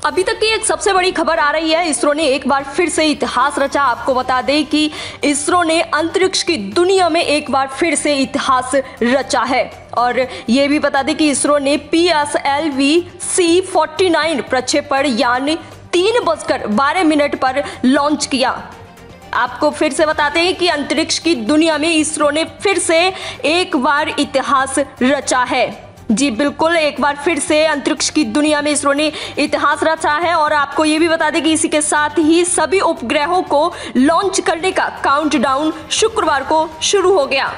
अभी तक की एक सबसे बड़ी खबर आ रही है। इसरो ने एक बार फिर से इतिहास रचा। आपको बता दें कि इसरो ने अंतरिक्ष की दुनिया में एक बार फिर से इतिहास रचा है। और ये भी बता दें कि इसरो ने P S L V C forty nine प्रक्षेपण यान तीन बजकर बारह मिनट पर लॉन्च किया। आपको फिर से बताते हैं कि अंतरिक्ष की दुनिया में इसरो ने फिर से एक बार इतिहास रचा है। जी, बिल्कुल, एक बार फिर से अंतरिक्ष की दुनिया में इसरो ने इतिहास रचा है और आपको ये भी बता दें कि इसी के साथ ही सभी उपग्रहों को लॉन्च करने का काउंटडाउन शुक्रवार को शुरू हो गया।